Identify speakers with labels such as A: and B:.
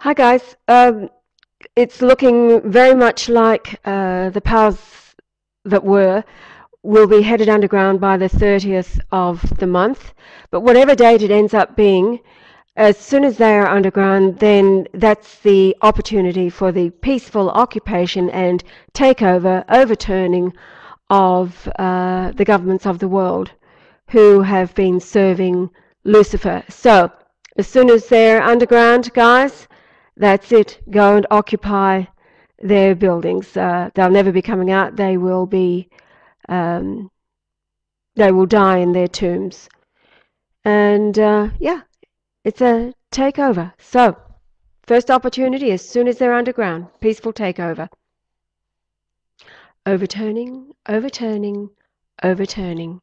A: Hi guys. Um, it's looking very much like uh, the powers that were will be headed underground by the 30th of the month. But whatever date it ends up being, as soon as they are underground, then that's the opportunity for the peaceful occupation and takeover, overturning of uh, the governments of the world who have been serving Lucifer. So, as soon as they're underground, guys, that's it. Go and occupy their buildings. Uh, they'll never be coming out. They will be, um, they will die in their tombs. And uh, yeah, it's a takeover. So, first opportunity as soon as they're underground. Peaceful takeover. Overturning, overturning, overturning.